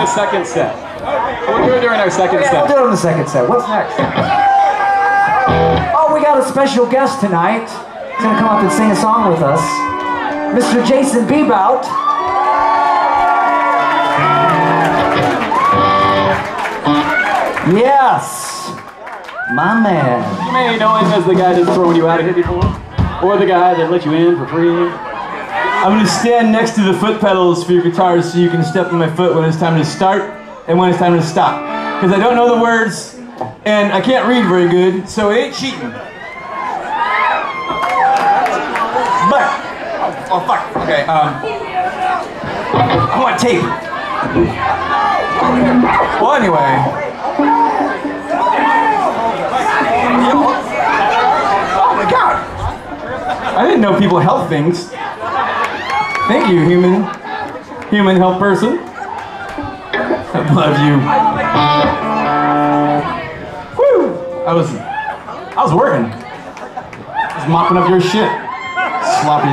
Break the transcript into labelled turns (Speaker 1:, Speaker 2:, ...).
Speaker 1: the second set. We'll do it during our second
Speaker 2: Yeah, we'll
Speaker 1: set.
Speaker 2: do it in the second set. What's next? Oh, we got a special guest tonight. He's gonna come up and sing a song with us. Mr. Jason Beebout. Yes, my man.
Speaker 1: You may know him as the guy that's thrown you out of here before, or the guy that let you in for free.
Speaker 3: I'm gonna stand next to the foot pedals for your guitars so you can step on my foot when it's time to start and when it's time to stop. Because I don't know the words and I can't read very good, so it ain't cheating. But, oh, oh fuck, okay, um, I want tape. Well, anyway. Oh my god! I didn't know people held things. Thank you, human, human help person. I love you. Woo! I was, I was working. I was mopping up your shit, sloppy.